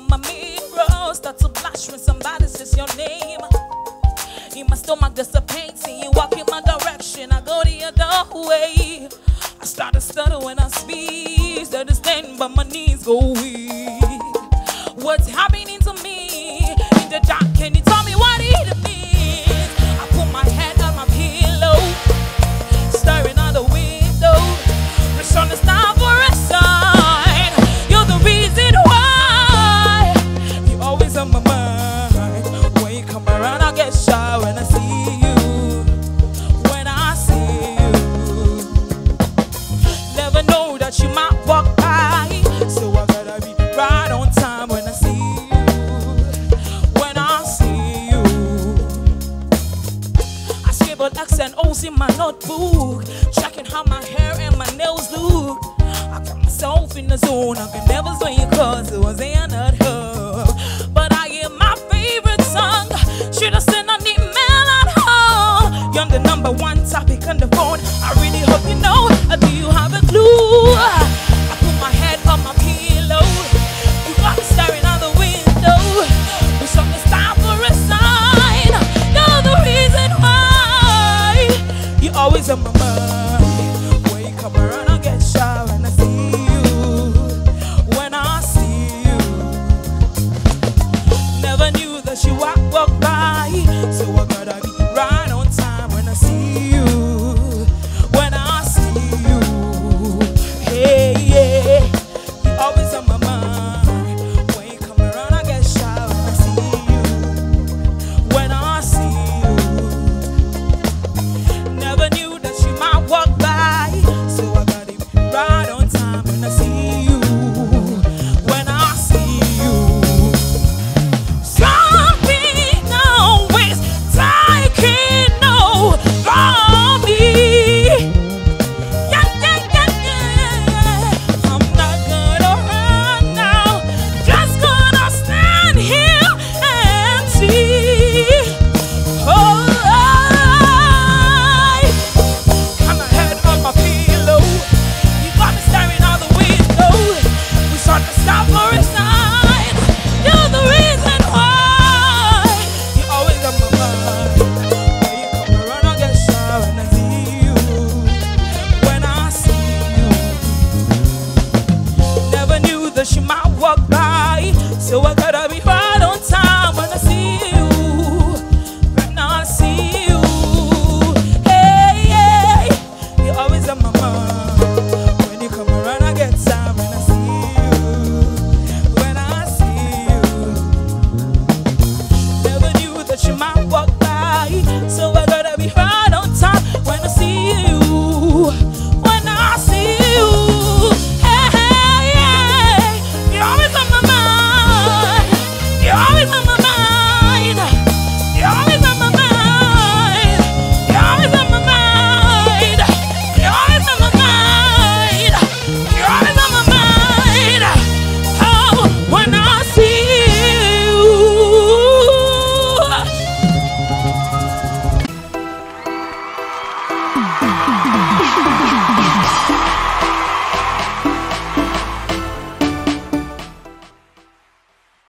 my mirrors start to blush when somebody says your name. In my stomach, there's a painting. You walk in my direction, I go the other way. I start to stutter when I speak. Start to stand, but my knees go weak. What's happening to me in the dark? Can it that you might walk by. So I gotta be right on time when I see you. When I see you, I scribbled X and O's in my notebook, checking how my hair and my nails look. I got myself in the zone. I can never swing cause it was in her. But I hear my favorite song. Should have sent always on my mind.